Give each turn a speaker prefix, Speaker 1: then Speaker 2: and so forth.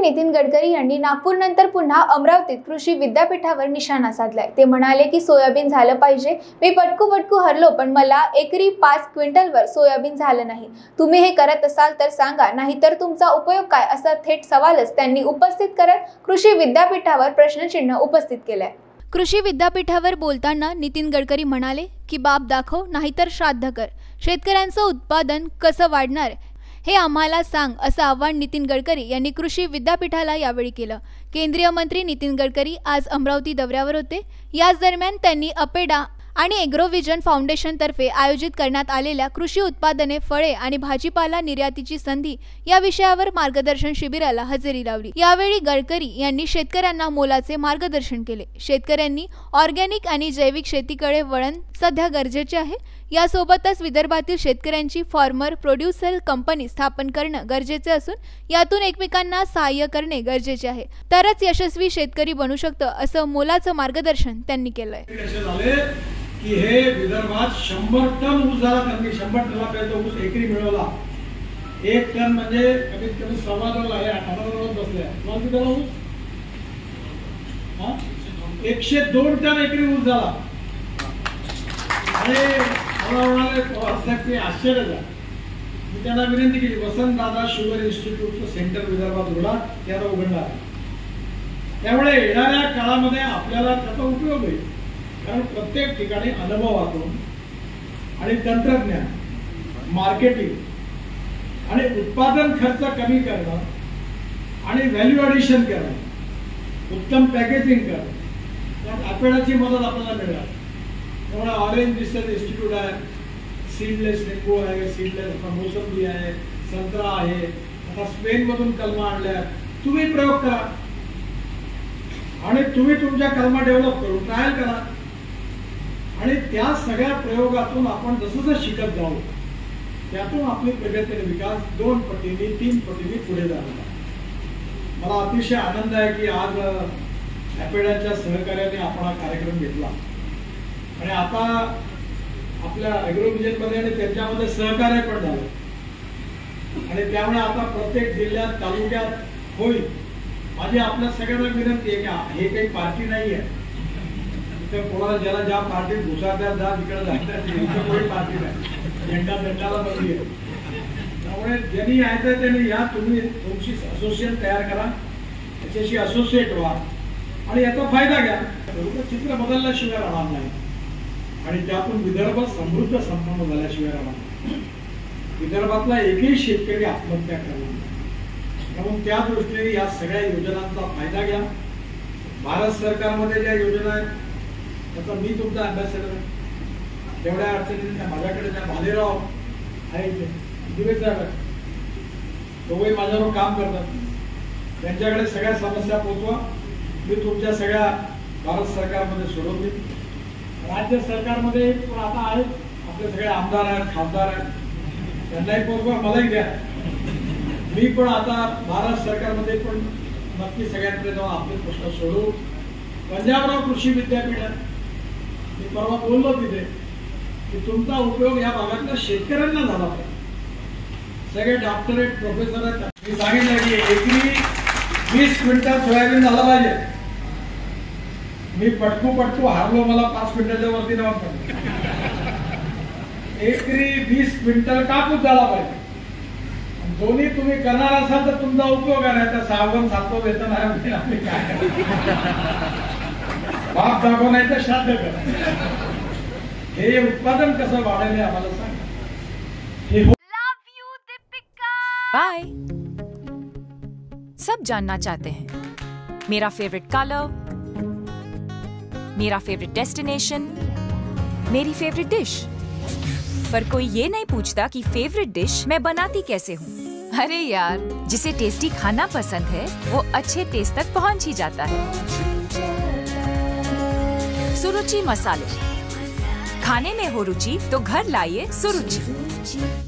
Speaker 1: नितीन गडकरी यांनी नागपूरनंतर पुन्हा अमरावतीत कृषी विद्यापीठावर निशाणा साधलाय. ते म्हणाले की सोयाबीन झालं पाहिजे. मी पटकू पटकू हरलो पण मला एकरी पाच क्विंटलवर सोयाबीन झालं नाही. तुम्ही हे करत असाल तर सांगा नाहीतर तुमचा उपयोग काय? असा थेट सवालच त्यांनी उपस्थित करत कृषी विद्यापीठावर प्रश्नचिन्ह उपस्थित केलंय. कृषी विद्यापीठावर बोलताना नितीन गडकरी म्हणाले की बाप दाखव नाहीतर श्राद्ध कर. शेतकऱ्यांचं उत्पादन कसं वाढणार हे आम्हाला सांग असं आव्हान नितीन गडकरी यांनी कृषी विद्यापीठाला यावेळी केलं. केंद्रीय मंत्री नितीन गडकरी आज अमरावती दौऱ्यावर होते. याच दरम्यान त्यांनी अपेडा आणि एग्रोव्हिजन फाउंडेशनतर्फे आयोजित करण्यात आलेल्या कृषी उत्पादने फळे आणि भाजीपाला निर्यातीची संधी या विषयावर मार्गदर्शन शिबिराला हजेरी लावली. यावेळी गडकरी यांनी शेतकऱ्यांना मोलाचे मार्गदर्शन केले. शेतकऱ्यांनी ऑर्गॅनिक आणि जैविक शेतीकडे वळण सध्या गरजेचे आहे. यासोबतच विदर्भातील शेतकऱ्यांची फार्मर प्रोड्युसर कंपनी स्थापन करणं गरजेचे असून यातून एकमेकांना सहाय्य करणे गरजेचे आहे. तरच यशस्वी शेतकरी बनू शकतं असं मोलाचं मार्गदर्शन त्यांनी केलंय.
Speaker 2: की हे विदर्भात शंभर टन ऊस झाला त्यांनी शंभर टनापर्यंत ऊस एकरी मिळवला. एक टन म्हणजे कमीत कमी सव्वा दोन आहे दोन बसल्या तुम्हाला किती झाला ऊस? एकशे दोन टन एकरी ऊस झाला. आणि मला म्हणाले हो, आश्चर्य झालं. मी त्यांना विनंती केली वसंतदादा शुगर इन्स्टिट्यूटचं सेंटर विदर्भात उघडा त्याला उघडणार त्यामुळे येणाऱ्या काळामध्ये आपल्याला त्याचा उपयोग होईल. कारण प्रत्येक ठिकाणी अनुभवातून आणि तंत्रज्ञान मार्केटिंग आणि उत्पादन खर्च कमी करणं आणि व्हॅल्यू ॲडिशन करणं उत्तम पॅकेजिंग करणं त्यात अपेडाची मदत आपल्याला मिळणार. त्यामुळे ऑरेंज रिसर्च इन्स्टिट्यूट आहे सीडलेस लिंबू आहे सीडलेस मोसंबी आहे संत्रा आहे. आता स्पेनमधून कलमा आणल्या. तुम्ही प्रयोग करा. आणि तुम्ही तुमच्या कलमा डेव्हलप करून ट्रायल करा. आणि त्या सगळ्या प्रयोगातून आपण जसं जसं शिकत जाऊ त्यातून आपली प्रगती आणि विकास दोन पटीने तीन पटीने पुढे जाणार मला अतिशय आनंद आहे की आज ॲपेडाच्या सहकार्याने आपण हा कार्यक्रम घेतला. आणि आता आपल्या मध्ये आणि त्यांच्यामध्ये सहकार्य पण झालं. आणि त्यामुळे आता प्रत्येक जिल्ह्यात तालुक्यात होईल. माझी आपल्या सगळ्यांना विनंती आहे की हे काही पार्टी नाही आहे ते कोणाला ज्याला ज्या पार्टीत घुसात्या जा तिकडे जायचं कोणी पार्टी नाही. झेंडा झेंडाला बदली आहे. त्यामुळे ज्यांनी यायचं त्यांनी या तुम्ही तुमची असोसिएशन तयार करा. त्याच्याशी असोसिएट व्हा. आणि याचा फायदा घ्या. चित्र बदलल्याशिवाय राहणार नाही. आणि त्यातून विदर्भ समृद्ध संपन्न झाल्याशिवाय राहणार नाही. विदर्भातला एकही शेतकरी आत्महत्या करणार नाही म्हणून त्या दृष्टीने या सगळ्या योजनांचा फायदा घ्या. भारत सरकारमध्ये ज्या योजना आहेत त्याचा मी तुमचा अभ्यासकर आहे तेवढ्या अडचणी त्या माझ्याकडे त्या भालेराव आहे इथे दिवेश साहेब दोघंही माझ्यावर काम करतात. त्यांच्याकडे सगळ्या समस्या पोचवा. मी तुमच्या सगळ्या भारत सरकारमध्ये सोडवतील राज्य सरकारमध्ये पण आता आहेत. आपले सगळे आमदार आहेत खासदार आहेत. त्यांनाही पोचवा मलाही द्या. मी पण आता भारत सरकारमध्ये पण नक्की सगळ्यांकडे जाऊन आपले प्रश्न सोडवू पंजाबराव कृषी विद्यापीठात मी परवा बोललो तिथे की तुमचा उपयोग या भागातल्या शेतकऱ्यांना झाला पाहिजे. सगळे डॉक्टरेट प्रोफेसर आहेत. मी सांगितलं की एकरी वीस क्विंटल सोयाबीन झाला पाहिजे. मी पटकू पटकू हारलो मला पाच क्विंटलच्या वरती नव्हतं एकरी वीस क्विंटल कापूस झाला पाहिजे. दोन्ही तुम्ही करणार असाल तर तुमचा उपयोग आहे नाही तर सहावं सातवं वेतन आहे म्हणजे आम्ही काय बाप दाखव नाही तर श्राद्ध करा हे। उत्पादन कसं वाढेल आम्हाला सांगा हे हो-
Speaker 3: बाय सब जानना चाहते हैं। मेरा फेवरेट कलर मेरा फेवरेट डेस्टिनेशन मेरी फेवरेट डिश पर कोई ये नहीं पूछता कि फेवरेट डिश मैं बनाती कैसे हूँ। अरे यार। जिसे टेस्टी खाना पसंद है वो अच्छे टेस्ट तक पहुँच ही जाता है। सुरुचि मसाले। खाने में हो रुचि तो घर लाइए सुरुचि।